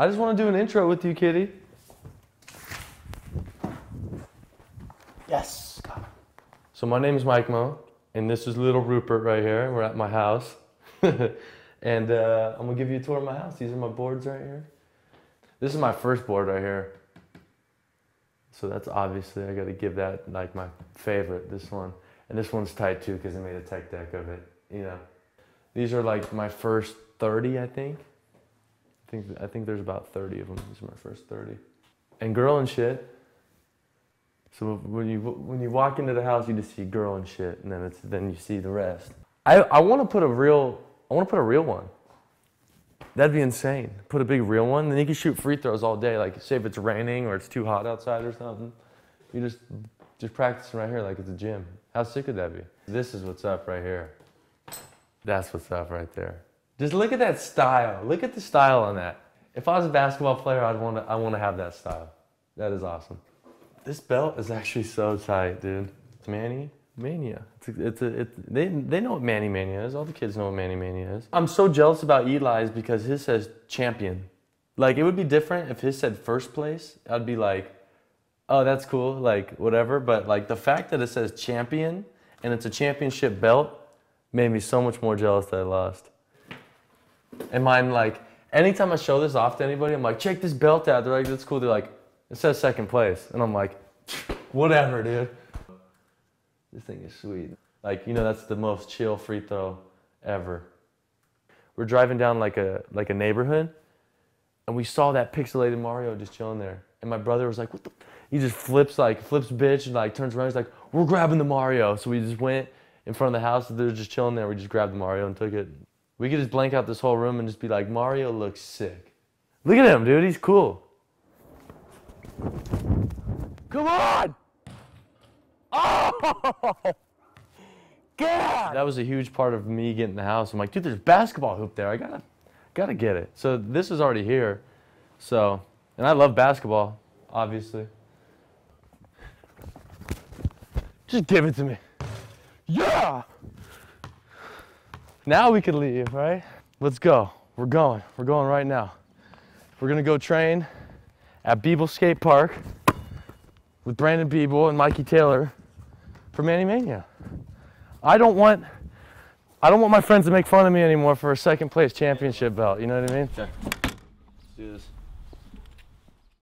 I just want to do an intro with you, Kitty. Yes. So my name is Mike Mo, and this is little Rupert right here. We're at my house. and uh, I'm gonna give you a tour of my house. These are my boards right here. This is my first board right here. So that's obviously, I gotta give that like my favorite, this one. And this one's tight too because I made a tech deck of it, you know. These are like my first 30, I think. I think, I think there's about 30 of them. These are my first 30. And girl and shit. So when you, when you walk into the house, you just see girl and shit, and then, it's, then you see the rest. I, I wanna put a real, I wanna put a real one. That'd be insane. Put a big real one, then you can shoot free throws all day. Like say if it's raining or it's too hot outside or something, you just just practicing right here like it's a gym. How sick would that be? This is what's up right here. That's what's up right there. Just look at that style. Look at the style on that. If I was a basketball player, I'd want to I want to have that style. That is awesome. This belt is actually so tight, dude. It's Manny Mania. It's a, it's a, they, they know what Manny Mania is. All the kids know what Manny Mania is. I'm so jealous about Eli's because his says champion. Like, it would be different if his said first place. I'd be like, oh, that's cool, like, whatever. But, like, the fact that it says champion and it's a championship belt made me so much more jealous that I lost. And mine, like, anytime I show this off to anybody, I'm like, check this belt out. They're like, that's cool. They're like, it says second place. And I'm like, whatever, dude. This thing is sweet. Like, you know, that's the most chill free throw ever. We're driving down like a like a neighborhood, and we saw that pixelated Mario just chilling there. And my brother was like, "What the?" He just flips like flips bitch and like turns around. He's like, "We're grabbing the Mario." So we just went in front of the house. They're just chilling there. We just grabbed the Mario and took it. We could just blank out this whole room and just be like, "Mario looks sick." Look at him, dude. He's cool. Come on! Oh! That was a huge part of me getting the house. I'm like, dude, there's basketball hoop there. I gotta, gotta get it. So this is already here. So, and I love basketball, obviously. Just give it to me. Yeah! Now we can leave, right? Let's go. We're going. We're going right now. We're gonna go train at Biebel Skate Park with Brandon Biebel and Mikey Taylor for Manny Mania. I don't want I don't want my friends to make fun of me anymore for a second place championship belt. You know what I mean? Let's do this.